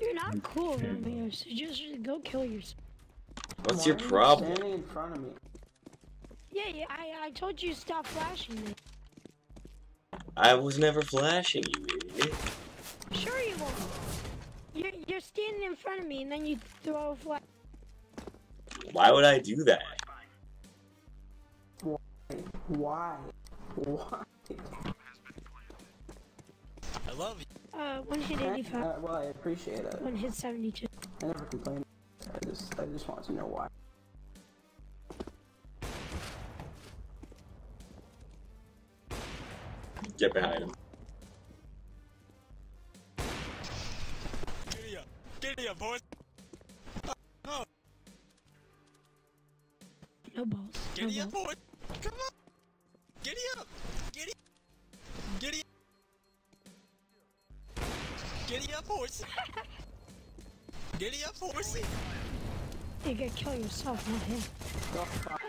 You're not cool, Romeo, so just go kill yourself. What's Why your are you problem? Standing in front of me. Yeah, yeah, I, I told you to stop flashing me. I was never flashing you, idiot. Sure you won't. You're, you're standing in front of me and then you throw a flash. Why would I do that? Why? Why? I love you. Uh, one hit 85, Uh, well, I appreciate it. one hit 72. I never complain. I just, I just want to know why. Get behind him. Giddy up. Giddy up, boys. Oh, No balls. No giddy up, balls. boys. Come on. Giddy up, horsey. Giddy up, horsey. You gotta kill yourself, not him. Go fuck.